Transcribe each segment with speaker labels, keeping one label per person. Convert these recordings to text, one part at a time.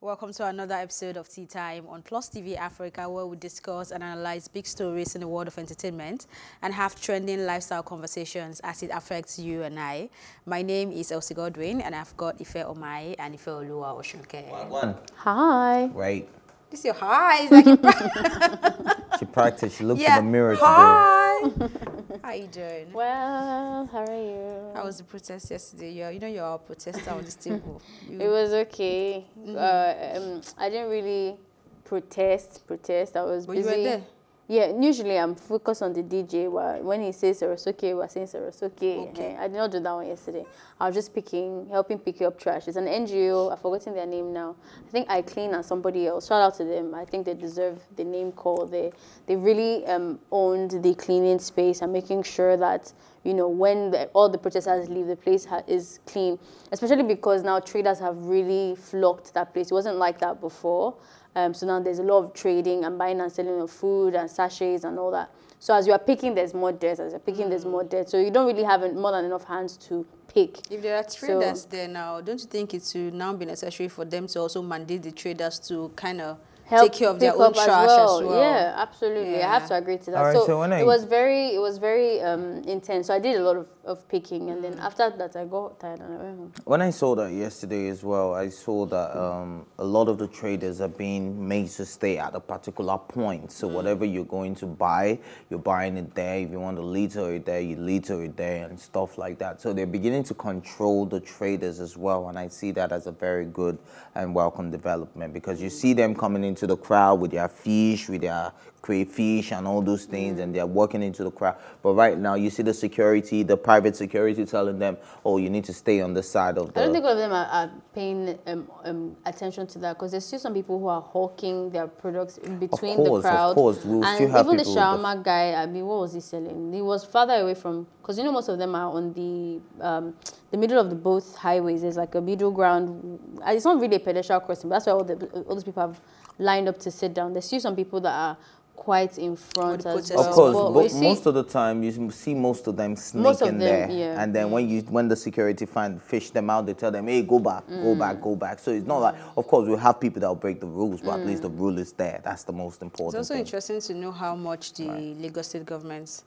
Speaker 1: Welcome to another episode of Tea Time on Plus TV Africa, where we discuss and analyze big stories in the world of entertainment and have trending lifestyle conversations as it affects you and I. My name is Elsie Godwin, and I've got Ife Omai and Ifeoluwa Osunkeye.
Speaker 2: One, one.
Speaker 3: Hi.
Speaker 2: Right.
Speaker 1: This is your hi. It's like
Speaker 2: She practiced. She looked
Speaker 1: yeah.
Speaker 2: in the mirror today.
Speaker 1: Hi. How you doing?
Speaker 3: Well, how are you?
Speaker 1: How was the protest yesterday? You're, you know you're a protester on this table. You,
Speaker 3: It was okay. Uh, um, I didn't really protest, protest. I was
Speaker 1: But you
Speaker 3: busy.
Speaker 1: were there?
Speaker 3: Yeah, usually I'm focused on the DJ. While when he says Soro Soke, we're saying Soro Soke.
Speaker 1: Okay.
Speaker 3: I did not do that one yesterday. I was just picking, helping pick up trash. It's an NGO. I've forgotten their name now. I think I Clean and somebody else. Shout out to them. I think they deserve the name call. They they really um, owned the cleaning space and making sure that you know when the, all the protesters leave, the place ha- is clean. Especially because now traders have really flocked that place. It wasn't like that before. Um, so now there's a lot of trading and buying and selling of food and sachets and all that. So as you are picking, there's more dirt. As you're picking, there's more dirt. So you don't really have more than enough hands to pick.
Speaker 1: If there are traders there now, don't you think it will now be necessary for them to also mandate the traders to kind of
Speaker 3: Help
Speaker 1: take care of their
Speaker 3: pick
Speaker 1: own trash
Speaker 3: as well. Yeah, absolutely. I have to agree to that.
Speaker 2: Alright,
Speaker 3: so
Speaker 2: so when I-
Speaker 3: it was very, it was very um, intense. So I did a lot of, of picking, and
Speaker 1: Mm.
Speaker 3: then after that, I got tired and I went home.
Speaker 2: When I saw that yesterday as well, I saw that um, a lot of the traders are being made to stay at a particular point. So whatever you're going to buy, you're buying it there. If you want to liter it there, you liter it there and stuff like that. So they're beginning to control the traders as well. And I see that as a very good and welcome development because you see them coming into the crowd with their fish, with their crayfish and all those things and they're walking into the crowd. But right now you see the security, the private security telling them, oh, you need to stay on the side of the...
Speaker 3: I don't think all of them are, are paying um, um, attention to that because there's still some people who are hawking their products in between
Speaker 2: course,
Speaker 3: the
Speaker 2: of
Speaker 3: crowd.
Speaker 2: course. We'll
Speaker 3: and
Speaker 2: still have
Speaker 3: even the
Speaker 2: with the-
Speaker 3: shawarma guy, I mean, what was he selling? He was farther away from because you know most of them are on the um, the middle of the both highways. There's like a middle ground. It's not really a pedestrian crossing, but that's why all the all those people have lined up to sit down. There's still some people that are quite in front as well.
Speaker 2: Of course,
Speaker 3: But
Speaker 2: but
Speaker 3: see-
Speaker 2: most of the time you see most of them sneaking
Speaker 3: Most of them,
Speaker 2: there,
Speaker 3: yeah.
Speaker 2: and then when you when the security find fish them out, they tell them, "Hey, go back, go
Speaker 3: Mm.
Speaker 2: back, go back." So it's not like, of course, we have people that will break the rules, but at least the rule is there. That's the most important.
Speaker 1: It's also
Speaker 2: thing.
Speaker 1: interesting to know how much the Lagos State government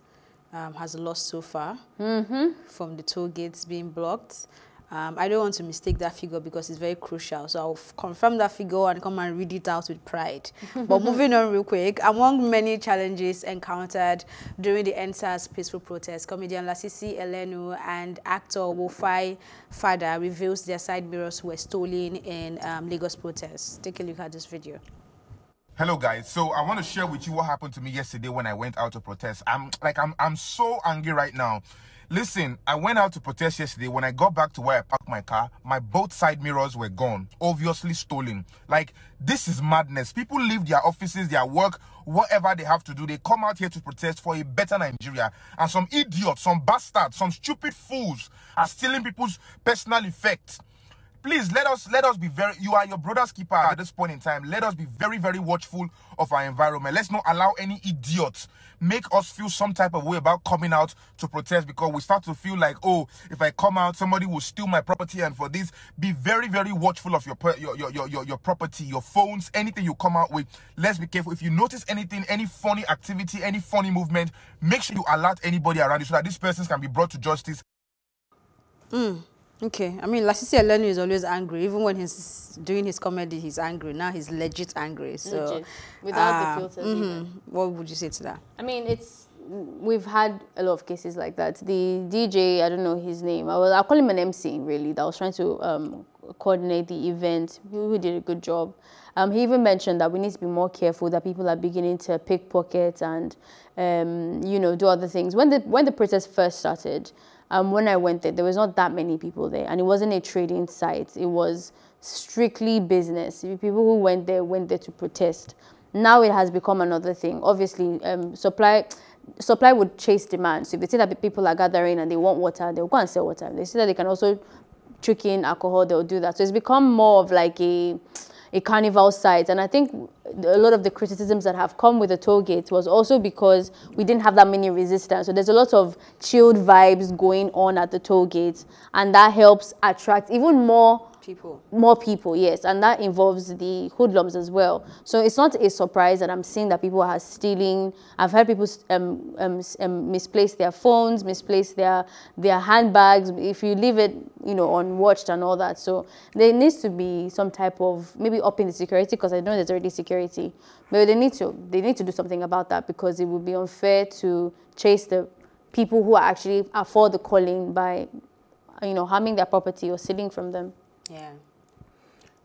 Speaker 1: um, has lost so far
Speaker 3: Mm-hmm.
Speaker 1: from the toll gates being blocked. Um, I don't want to mistake that figure because it's very crucial. So I'll confirm that figure and come and read it out with pride. but moving on real quick, among many challenges encountered during the EndSARS peaceful protest, comedian Lasisi Elenu and actor Wofai Fada reveals their side mirrors were stolen in um, Lagos protests. Take a look at this video.
Speaker 4: Hello guys, so I want to share with you what happened to me yesterday when I went out to protest. I'm like I'm I'm so angry right now. Listen, I went out to protest yesterday. When I got back to where I parked my car, my both side mirrors were gone, obviously stolen. Like this is madness. People leave their offices, their work, whatever they have to do. They come out here to protest for a better Nigeria. And some idiots, some bastards, some stupid fools are stealing people's personal effects please let us let us be very you are your brother's keeper at this point in time. Let us be very very watchful of our environment. Let's not allow any idiots make us feel some type of way about coming out to protest because we start to feel like oh if i come out somebody will steal my property and for this be very very watchful of your your your your, your, your property your phones anything you come out with. Let's be careful. If you notice anything any funny activity any funny movement make sure you alert anybody around you so that these persons can be brought to justice hmm.
Speaker 1: Okay, I mean, Lasisi Elenu is always angry. Even when he's doing his comedy, he's angry. Now he's legit angry. So,
Speaker 3: Legit. Without the
Speaker 1: uh,
Speaker 3: filters
Speaker 1: mhm.
Speaker 3: even.
Speaker 1: What would you say to that?
Speaker 3: I mean, it's we've had a lot of cases like that. The DJ, I don't know his name. I I'll call him an MC really. That was trying to um, coordinate the event. Who did a good job. Um, he even mentioned that we need to be more careful that people are beginning to pickpocket and um, you know do other things. When the when the protest first started, um, when I went there, there was not that many people there, and it wasn't a trading site. It was strictly business. People who went there went there to protest. Now it has become another thing. Obviously, um, supply supply would chase demand. So if they see that people are gathering and they want water, they'll go and sell water. They see that they can also trick in alcohol, they'll do that. So it's become more of like a a carnival site. And I think a lot of the criticisms that have come with the toll gate was also because we didn't have that many resistance. So there's a lot of chilled vibes going on at the toll gate, and that helps attract even more
Speaker 1: people.
Speaker 3: more people, yes, and that involves the hoodlums as well. So it's not a surprise that I'm seeing that people are stealing. I've heard people um, um, um, misplace their phones, misplace their their handbags. If you leave it, you know, unwatched and all that. So there needs to be some type of maybe upping the security because I know there's already security, but they need to they need to do something about that because it would be unfair to chase the people who are actually afford the calling by, you know, harming their property or stealing from them.
Speaker 1: Yeah.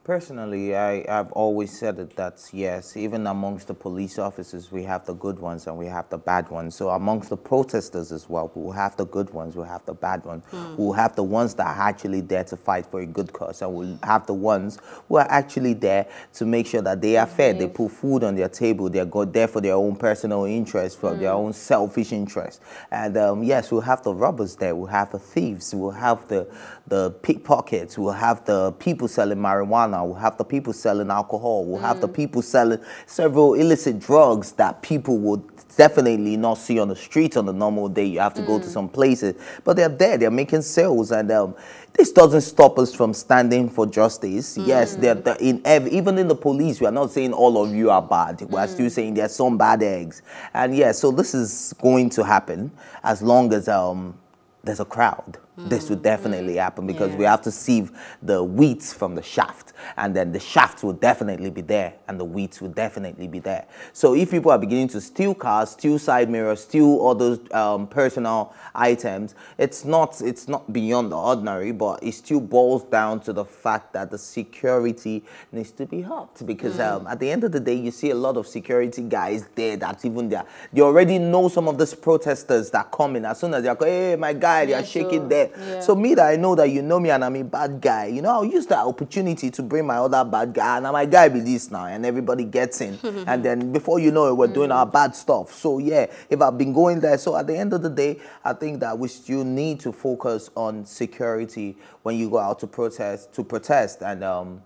Speaker 2: Personally, I, I've always said that yes, even amongst the police officers, we have the good ones and we have the bad ones. So amongst the protesters as well, we'll have the good ones, we'll have the bad ones. We'll have the ones that are actually there to fight for a good cause, and we'll have the ones who are actually there to make sure that they are fed. They put food on their table. They're go there for their own personal interest, for their own selfish interest. And um, yes, we'll have the robbers there. We'll have the thieves. We'll have the the pickpockets. We'll have the people selling marijuana. We'll have the people selling alcohol. We'll have the people selling several illicit drugs that people would definitely not see on the streets on a normal day. You have to go to some places, but they're there. They're making sales, and um, this doesn't stop us from standing for justice. Yes, they're, they're in ev- even in the police. We are not saying all of you are bad. We are still saying there's some bad eggs, and yeah, so this is going to happen as long as um, there's a crowd. This would definitely happen because we have to sieve the wheat from the shaft, and then the shaft will definitely be there, and the wheat will definitely be there. So if people are beginning to steal cars, steal side mirrors, steal other um, personal items, it's not it's not beyond the ordinary, but it still boils down to the fact that the security needs to be upped because um, at the end of the day, you see a lot of security guys there that even there they already know some of these protesters that come in as soon as they're like, hey my guy, they're
Speaker 3: Yeah,
Speaker 2: shaking
Speaker 3: so-
Speaker 2: there.
Speaker 3: Yeah.
Speaker 2: So me that I know that you know me and I'm a bad guy, you know, I'll use that opportunity to bring my other bad guy and my guy be this now and everybody gets in. and then before you know it, we're doing our bad stuff. So yeah, if I've been going there, so at the end of the day, I think that we still need to focus on security when you go out to protest to protest and um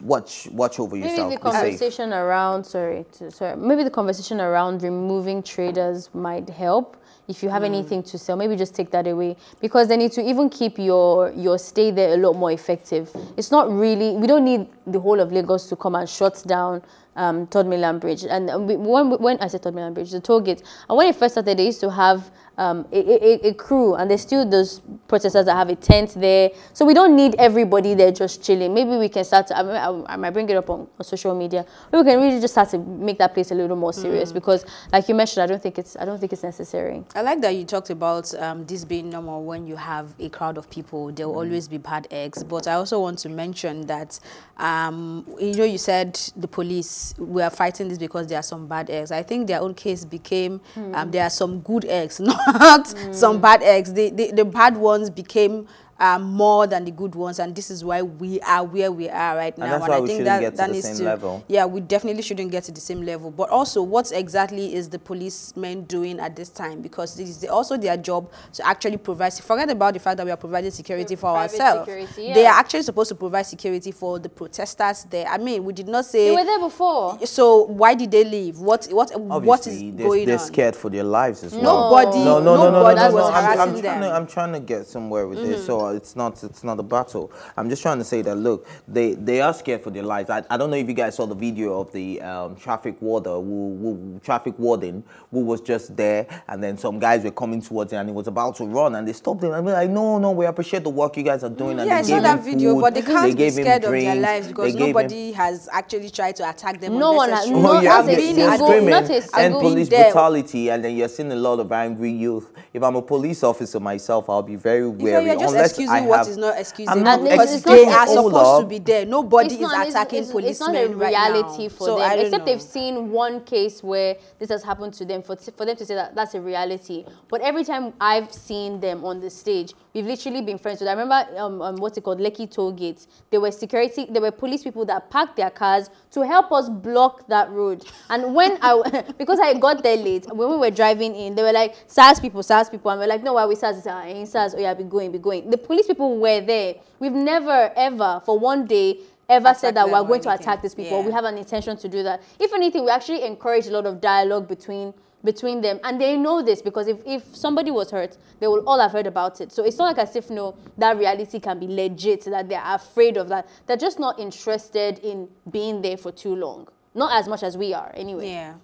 Speaker 2: watch watch over
Speaker 3: Maybe
Speaker 2: yourself.
Speaker 3: the
Speaker 2: be safe.
Speaker 3: conversation around sorry, to, sorry, maybe the conversation around removing traders might help. If you have anything to sell, maybe just take that away because they need to even keep your your stay there a lot more effective. It's not really we don't need the whole of Lagos to come and shut down um, Third Mainland Bridge. And we- when when I said Third Mainland Bridge, the toll gate. And when it first started, they used to have um, a, a, a crew, and there's still those protesters that have a tent there. So we don't need everybody there just chilling. Maybe we can start. To, I, I, I might bring it up on, on social media. We can really just start to make that place a little more serious because, like you mentioned, I don't think it's I don't think it's necessary.
Speaker 1: I like that you talked about um, this being normal when you have a crowd of people. There will always be bad eggs. But I also want to mention that, um, you know, you said the police we are fighting this because there are some bad eggs. I think their own case became um, there are some good eggs, not some mm. bad eggs. The, the, the bad ones became um, more than the good ones, and this is why we are where we are right now.
Speaker 2: that's why
Speaker 1: I
Speaker 2: we
Speaker 1: think
Speaker 2: shouldn't
Speaker 1: that
Speaker 2: get to
Speaker 1: that
Speaker 2: the
Speaker 1: needs
Speaker 2: same
Speaker 1: to
Speaker 2: level.
Speaker 1: yeah, we definitely shouldn't get to the same level. But also, what exactly is the policemen doing at this time? Because it is also their job to actually provide. Forget about the fact that we are providing security for ourselves.
Speaker 3: security,
Speaker 1: They are actually supposed to provide security for the protesters there. I mean, we did not say.
Speaker 3: They were there before.
Speaker 1: So why did they leave? What what what is
Speaker 2: Obviously, they're,
Speaker 1: going
Speaker 2: they're scared for their lives as well.
Speaker 1: Nobody,
Speaker 2: no, no, no, no, no,
Speaker 1: nobody
Speaker 2: no,
Speaker 1: was
Speaker 2: no. I'm,
Speaker 1: harassing
Speaker 2: I'm
Speaker 1: them.
Speaker 2: trying to, I'm trying to get somewhere with this, so it's not, it's not a battle. I'm just trying to say that look, they, they are scared for their lives. I, I don't know if you guys saw the video of the um, traffic warden, who, who, traffic warden, who was just there, and then some guys were coming towards him, and he was about to run, and they stopped him. I'm like, no, no, we appreciate the work you guys are doing, and
Speaker 1: Yeah, I saw that video,
Speaker 2: food,
Speaker 1: but they can't be
Speaker 2: gave him
Speaker 1: scared of their lives because
Speaker 2: they gave him-
Speaker 1: nobody has actually tried to attack them.
Speaker 3: No one has- no-
Speaker 2: you
Speaker 3: not a
Speaker 2: been
Speaker 3: single-
Speaker 2: screaming
Speaker 3: not a
Speaker 2: and
Speaker 3: single-
Speaker 2: police
Speaker 1: There.
Speaker 2: brutality, and then you're seeing a lot of angry youth. If I'm a police officer myself, I'll be very
Speaker 1: If
Speaker 2: wary.
Speaker 1: you're just
Speaker 2: unless
Speaker 1: excusing
Speaker 2: I
Speaker 1: what
Speaker 2: have,
Speaker 1: is not excusable
Speaker 2: I'm not
Speaker 1: because
Speaker 3: it's
Speaker 1: they are supposed
Speaker 2: all
Speaker 1: to be there. Nobody
Speaker 3: It's
Speaker 1: is
Speaker 3: not- it's-
Speaker 1: attacking
Speaker 3: it's,
Speaker 1: policemen
Speaker 3: It's not a
Speaker 1: right
Speaker 3: reality
Speaker 1: now.
Speaker 3: for
Speaker 1: so I
Speaker 3: them,
Speaker 1: don't
Speaker 3: except
Speaker 1: know.
Speaker 3: they've seen one case where this has happened to them for for them to say that that's a reality. But every time I've seen them on the stage, we've literally been friends with. I remember um, um what's it called, Lekki toll gates. There were security, there were police people that parked their cars to help us block that road. And when I because I got there late, when we were driving in, they were like SARS people, SARS people, and we're like, no, why we SARS? It's uh, in SARS. Oh yeah, be going, be going. The police people were there. We've never ever for one day ever said that we're going to attack these people.
Speaker 1: Yeah.
Speaker 3: We have an intention to do that. If anything, we actually encourage a lot of dialogue between between them. And they know this because if, if somebody was hurt they will all have heard about it. So it's not like as if no that reality can be legit that they're afraid of that. They're just not interested in being there for too long. Not as much as we are anyway.
Speaker 1: Yeah.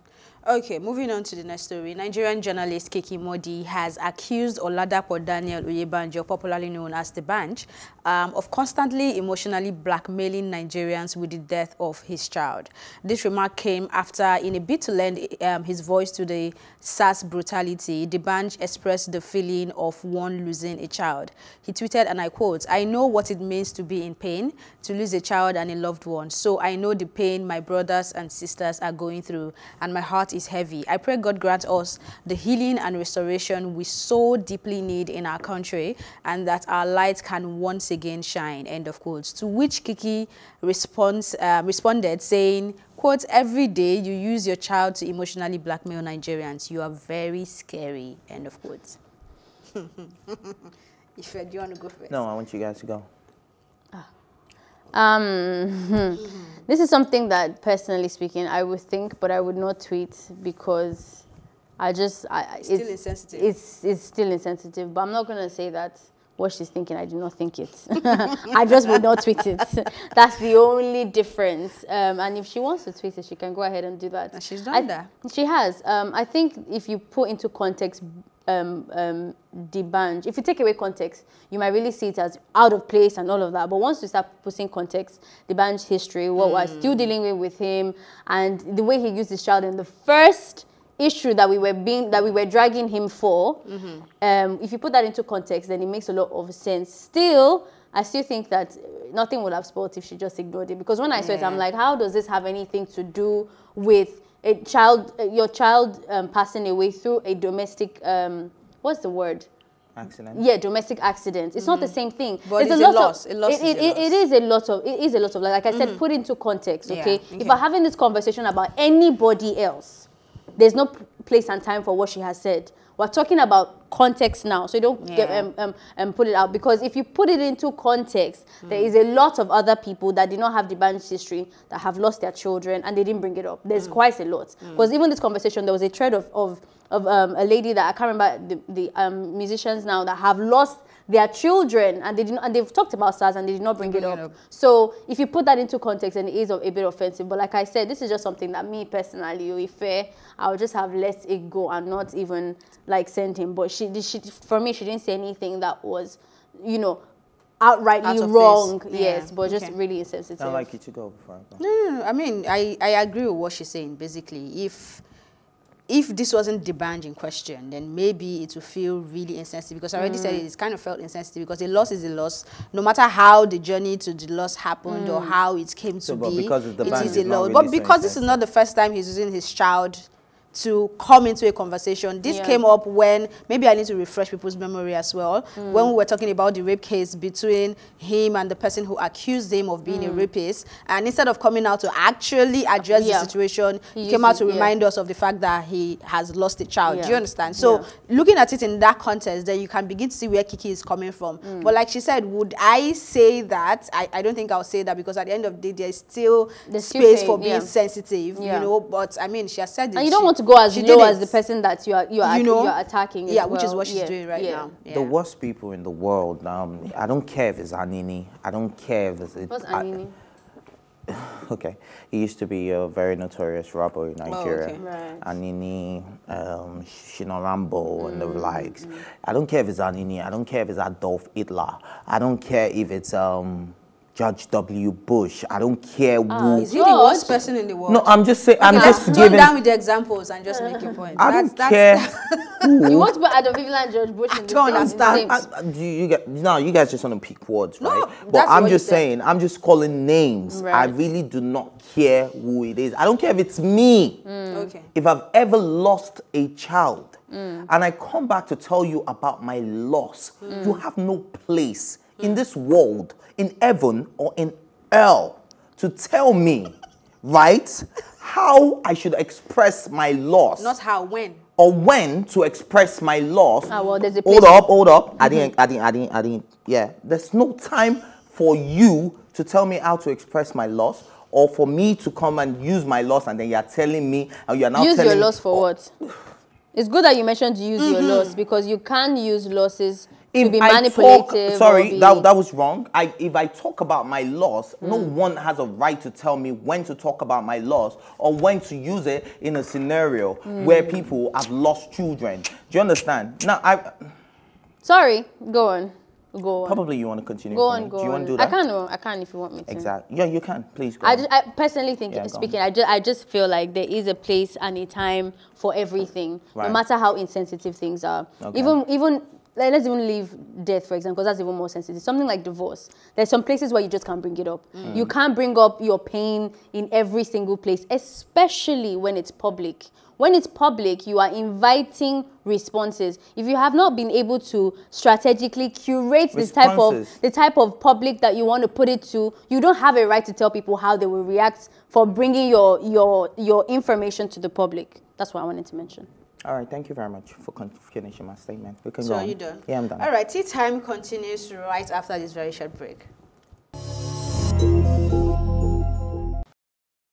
Speaker 1: Okay, moving on to the next story. Nigerian journalist Kiki Mordi has accused Oladapo Daniel Oyebanjo, popularly known as D'banj, um, of constantly emotionally blackmailing Nigerians with the death of his child. This remark came after, in a bid to lend um, his voice to the SARS brutality, D'banj expressed the feeling of one losing a child. He tweeted, and I quote, I know what it means to be in pain, to lose a child and a loved one. So I know the pain my brothers and sisters are going through, and my heart is heavy. I pray God grant us the healing and restoration we so deeply need in our country, and that our light can once again shine. End of quotes. To which Kiki responds, uh, responded, saying, quote, every day you use your child to emotionally blackmail Nigerians. You are very scary. End of quotes. if do you want to go first?
Speaker 2: No, I want you guys to go.
Speaker 3: Um, this is something that, personally speaking, I would think, but I would not tweet because I just I, I-
Speaker 1: Still insensitive.
Speaker 3: It's it's still insensitive, but I'm not gonna say that what she's thinking. I do not think it. I just would not tweet it. That's the only difference. Um, and if she wants to tweet it, she can go ahead and do that.
Speaker 1: And she's done
Speaker 3: I-
Speaker 1: that.
Speaker 3: She has. Um, I think if you put into context um, um, if you take away context, you might really see it as out of place and all of that. But once you start putting context, D'banj history, what we're still dealing with with him, and the way he used his child in the first issue that we were being that we were dragging him for, um, if you put that into context, then it makes a lot of sense. Still, I still think that nothing would have spoiled if she just ignored it. Because when I saw it, I'm like, how does this have anything to do with a child, uh, your child um, passing away through a domestic, um, what's the word?
Speaker 2: Accident.
Speaker 3: Yeah, domestic accident. It's not the same thing.
Speaker 1: Mm-hmm. But
Speaker 3: There's
Speaker 1: it's a
Speaker 3: lot
Speaker 1: loss.
Speaker 3: Of,
Speaker 1: A loss
Speaker 3: it,
Speaker 1: is
Speaker 3: it,
Speaker 1: a
Speaker 3: it- it
Speaker 1: loss.
Speaker 3: is a lot of. It is a lot of. Like I said, put into context.
Speaker 1: Yeah,
Speaker 3: Okay?
Speaker 1: okay.
Speaker 3: If we're having this conversation about anybody else, there's no place and time for what she has said. We're talking about context now, so you don't get
Speaker 1: Yeah.
Speaker 3: um, um, um, put it out because if you put it into context,
Speaker 1: Mm.
Speaker 3: there is a lot of other people that did not have D'banj's history that have lost their children and they didn't bring it up.
Speaker 1: Mm.
Speaker 3: There's quite a lot because even this conversation, there was a thread of of, of um, a lady that I can't remember the, the um, musicians now that have lost their children and they didn't, and they've talked about SARS and they did not bring, it, up.
Speaker 1: it up.
Speaker 3: So if you put that into context, then it is a, a bit offensive. But like I said, this is just something that me personally, oh, if fair, I would just have let it go and not even like send him. But she, she for me, she didn't say anything that was, you know, outrightly
Speaker 1: Out
Speaker 3: wrong.
Speaker 1: Yeah,
Speaker 3: Yes, but just really insensitive.
Speaker 2: I'd like you to go before I go.
Speaker 1: No, no, no. I mean, I, I agree with what she's saying, basically. If if this wasn't D'banj in question, then maybe it would feel really insensitive because I already said it, it's kind of felt insensitive because a loss is a loss. No matter how the journey to the loss happened or mm. how it came
Speaker 2: So,
Speaker 1: to
Speaker 2: but
Speaker 1: be,
Speaker 2: because it's the
Speaker 1: it
Speaker 2: ban,
Speaker 1: is a loss.
Speaker 2: really
Speaker 1: but because this is not the first time he's using his child to come into a conversation. This
Speaker 3: Yeah.
Speaker 1: came up when maybe I need to refresh people's memory as well.
Speaker 3: Mm.
Speaker 1: When we were talking about the rape case between him and the person who accused him of being a rapist, and instead of coming out to actually address
Speaker 3: Mm. Yeah.
Speaker 1: the situation,
Speaker 3: He
Speaker 1: he came out
Speaker 3: to- yeah.
Speaker 1: remind us of the fact that he has lost a child. Do you understand? So looking at it in that context, then you can begin to see where Kiki is coming from.
Speaker 3: Mm.
Speaker 1: But like she said, would I say that? I, I don't think I'll say that because at the end of the day, there's still
Speaker 3: There's still
Speaker 1: space
Speaker 3: pain,
Speaker 1: for being sensitive, you know. But I mean, she has said it.
Speaker 3: and you don't want to go as
Speaker 1: she
Speaker 3: low as the person that you are you are
Speaker 1: You know?
Speaker 3: you are attacking. as
Speaker 1: Yeah, which is what she's
Speaker 3: Yeah,
Speaker 1: doing right
Speaker 3: yeah.
Speaker 1: now. Yeah.
Speaker 2: The worst people in the world. Um, I don't care if it's Anini. I don't care if it's. It,
Speaker 3: What's
Speaker 2: I-
Speaker 3: Anini?
Speaker 2: okay, he used to be a very notorious rapper in Nigeria.
Speaker 1: okay.
Speaker 3: Right.
Speaker 2: Anini, um, Shina Rambo, and the
Speaker 3: Mm,
Speaker 2: likes. I don't care if it's Anini. I don't care if it's Adolf Hitler. I don't care if it's um, George W. Bush. I don't care
Speaker 3: ah,
Speaker 2: who.
Speaker 1: Is he the worst person in the world?
Speaker 2: No, I'm just saying. I'm
Speaker 1: Okay,
Speaker 2: just
Speaker 1: tone
Speaker 2: giving.
Speaker 1: down with the examples and just make your point.
Speaker 2: I
Speaker 1: That's-
Speaker 2: don't
Speaker 1: that's-
Speaker 2: care.
Speaker 3: You want to put Adolf Hitler and George Bush in the
Speaker 1: don't
Speaker 3: same,
Speaker 1: understand.
Speaker 3: same-
Speaker 2: I, I, do you, you get no, you guys just want to pick words,
Speaker 1: No,
Speaker 2: right? But
Speaker 1: that's
Speaker 2: I'm
Speaker 1: what you
Speaker 2: just
Speaker 1: said.
Speaker 2: saying, I'm just calling names.
Speaker 3: Right.
Speaker 2: I really do not care who it is. I don't care if it's me. Mm.
Speaker 1: Okay.
Speaker 2: If I've ever lost a child mm. and I come back to tell you about my loss, you mm. have no place in this world, in heaven or in hell, to tell me, right, how I should express my loss
Speaker 1: Not how, when.
Speaker 2: or when to express my loss.
Speaker 3: Ah, well, there's a
Speaker 2: hold up, hold up. I didn't, I didn't, I didn't, I didn't. Yeah, there's no time for you to tell me how to express my loss, or for me to come and use my loss, and then you're telling me, and you're now
Speaker 3: Use
Speaker 2: telling
Speaker 3: your
Speaker 2: me-
Speaker 3: loss for what? It's good that you mentioned use your loss because you can use losses to
Speaker 2: if
Speaker 3: be
Speaker 2: I talk, sorry,
Speaker 3: be-
Speaker 2: that, that was wrong. I, if I talk about my loss, no
Speaker 3: Mm.
Speaker 2: one has a right to tell me when to talk about my loss or when to use it in a scenario where
Speaker 3: Mm.
Speaker 2: people have lost children. Do you understand? Now, I
Speaker 3: Sorry, go on. Go on.
Speaker 2: probably you want to continue.
Speaker 3: Go on, go
Speaker 2: Do you
Speaker 3: on.
Speaker 2: want to do that?
Speaker 3: I can, no, I can if you want me to.
Speaker 2: Exactly. Yeah, you can. Please go.
Speaker 3: I, just, I personally think,
Speaker 2: Yeah,
Speaker 3: speaking, I just, I just feel like there is a place and a time for everything,
Speaker 2: Right.
Speaker 3: no matter how insensitive things are.
Speaker 2: Okay.
Speaker 3: Even, even like, let's even leave death, for example, because that's even more sensitive. Something like divorce. There's some places where you just can't bring it up. Mm. You can't bring up your pain in every single place, especially when it's public. When it's public, you are inviting responses. If you have not been able to strategically curate this type of the type of public that you want to put it to, you don't have a right to tell people how they will react for bringing your your your information to the public. That's what I wanted to mention.
Speaker 2: All right, thank you very much for finishing my statement. We can
Speaker 1: so
Speaker 2: go
Speaker 1: are you done?
Speaker 2: Yeah, I'm done.
Speaker 1: All right, tea time continues right after this very short break.